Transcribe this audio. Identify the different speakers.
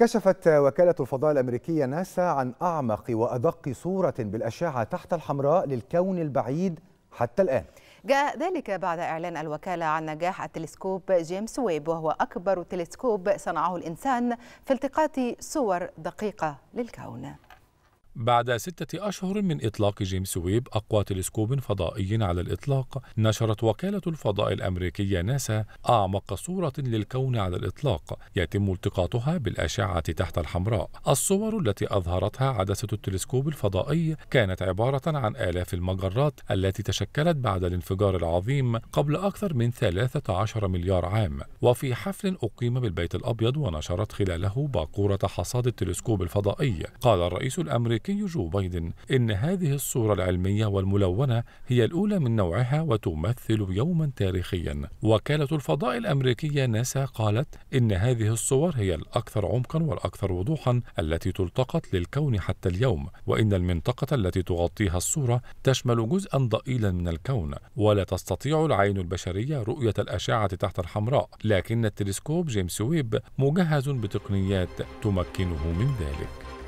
Speaker 1: كشفت وكالة الفضاء الأمريكية ناسا عن أعمق وأدق صورة بالأشعة تحت الحمراء للكون البعيد حتى الآن.
Speaker 2: جاء ذلك بعد إعلان الوكالة عن نجاح التلسكوب جيمس ويب وهو أكبر تلسكوب صنعه الإنسان في التقاط صور دقيقة للكون.
Speaker 3: بعد ستة أشهر من إطلاق جيمس ويب أقوى تلسكوب فضائي على الإطلاق نشرت وكالة الفضاء الأمريكية ناسا أعمق صورة للكون على الإطلاق يتم التقاطها بالأشعة تحت الحمراء. الصور التي أظهرتها عدسة التلسكوب الفضائي كانت عبارة عن آلاف المجرات التي تشكلت بعد الانفجار العظيم قبل أكثر من 13 مليار عام. وفي حفل أقيم بالبيت الأبيض ونشرت خلاله باكورة حصاد التلسكوب الفضائي. قال الرئيس الأمريكي الأمريكي جو بايدن إن هذه الصورة العلمية والملونة هي الأولى من نوعها وتمثل يوما تاريخيا. وكالة الفضاء الأمريكية ناسا قالت إن هذه الصور هي الأكثر عمقا والأكثر وضوحا التي تلتقط للكون حتى اليوم وإن المنطقة التي تغطيها الصورة تشمل جزءا ضئيلا من الكون ولا تستطيع العين البشرية رؤية الأشعة تحت الحمراء لكن التلسكوب جيمس ويب مجهز بتقنيات تمكنه من ذلك.